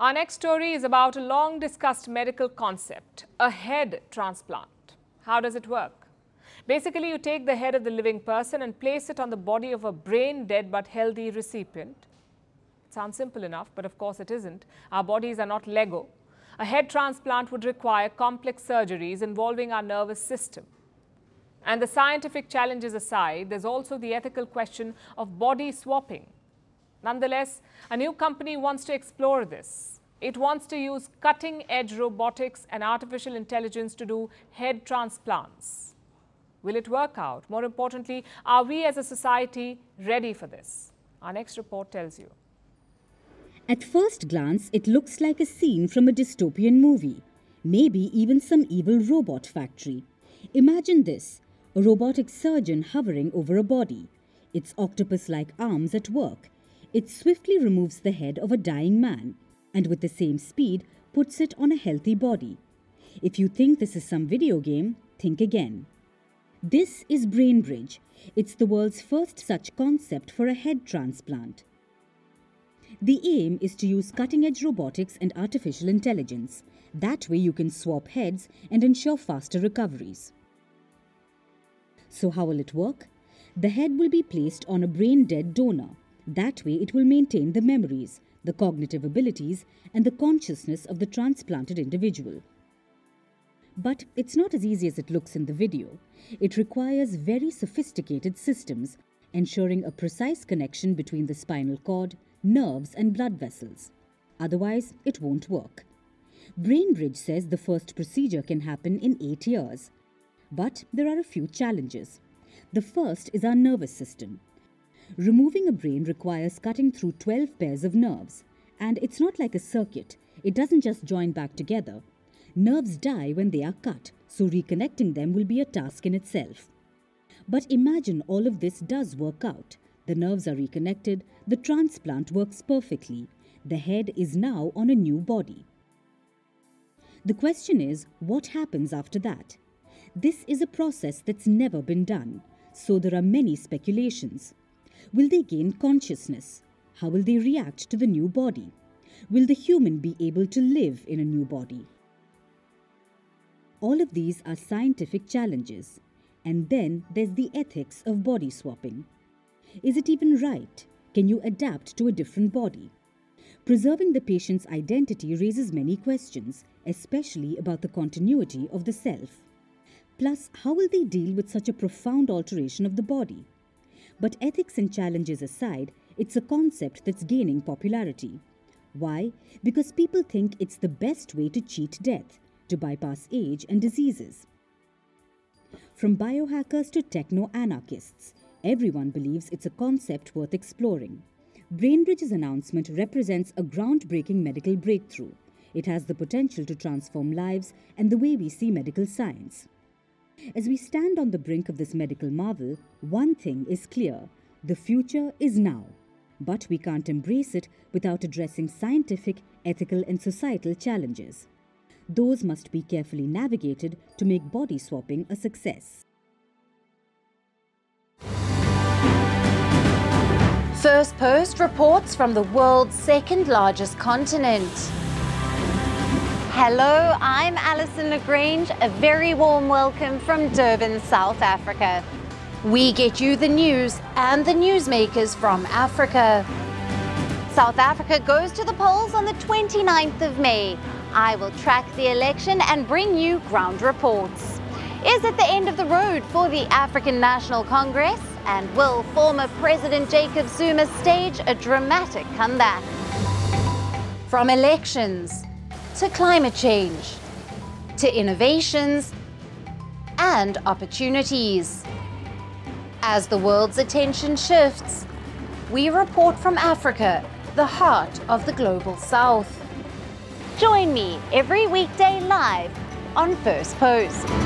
Our next story is about a long discussed medical concept a head transplant. How does it work? Basically, you take the head of the living person and place it on the body of a brain dead but healthy recipient. It sounds simple enough, but of course it isn't. Our bodies are not Lego. A head transplant would require complex surgeries involving our nervous system. And the scientific challenges aside, there's also the ethical question of body swapping. Nonetheless, a new company wants to explore this. It wants to use cutting edge robotics and artificial intelligence to do head transplants. Will it work out? More importantly, are we as a society ready for this? Our next report tells you. At first glance, it looks like a scene from a dystopian movie, maybe even some evil robot factory. Imagine this a robotic surgeon hovering over a body, its octopus like arms at work, it swiftly removes the head of a dying man and with the same speed puts it on a healthy body. If you think this is some video game, think again. This is BrainBridge. It's the world's first such concept for a head transplant. The aim is to use cutting edge robotics and artificial intelligence. That way, you can swap heads and ensure faster recoveries. So, how will it work? The head will be placed on a brain dead donor. That way, it will maintain the memories, the cognitive abilities, and the consciousness of the transplanted individual. But it's not as easy as it looks in the video. It requires very sophisticated systems, ensuring a precise connection between the spinal cord, nerves, and blood vessels. Otherwise, it won't work. BrainBridge says the first procedure can happen in eight years. But there are a few challenges. The first is our nervous system. Removing a brain requires cutting through 12 pairs of nerves. And it's not like a circuit, it doesn't just join back together. Nerves die when they are cut, so reconnecting them will be a task in itself. But imagine all of this does work out. The nerves are reconnected, the transplant works perfectly. The head is now on a new body. The question is, what happens after that? This is a process that's never been done, so there are many speculations. Will they gain consciousness? How will they react to the new body? Will the human be able to live in a new body? All of these are scientific challenges. And then there's the ethics of body swapping. Is it even right? Can you adapt to a different body? Preserving the patient's identity raises many questions, especially about the continuity of the self. Plus, how will they deal with such a profound alteration of the body? But ethics and challenges aside, it's a concept that's gaining popularity. Why? Because people think it's the best way to cheat death, to bypass age and diseases. From biohackers to techno anarchists, everyone believes it's a concept worth exploring. BrainBridge's announcement represents a groundbreaking medical breakthrough. It has the potential to transform lives and the way we see medical science. As we stand on the brink of this medical marvel, one thing is clear the future is now. But we can't embrace it without addressing scientific, ethical, and societal challenges. Those must be carefully navigated to make body swapping a success. First Post reports from the world's second largest continent. Hello, I'm Alison Lagrange. A very warm welcome from Durban, South Africa. We get you the news and the newsmakers from Africa. South Africa goes to the polls on the 29th of May. I will track the election and bring you ground reports. Is it the end of the road for the African National Congress? And will former President Jacob Zuma stage a dramatic comeback? From elections to climate change, to innovations and opportunities. As the world's attention shifts, we report from Africa, the heart of the global south. Join me every weekday live on First Post.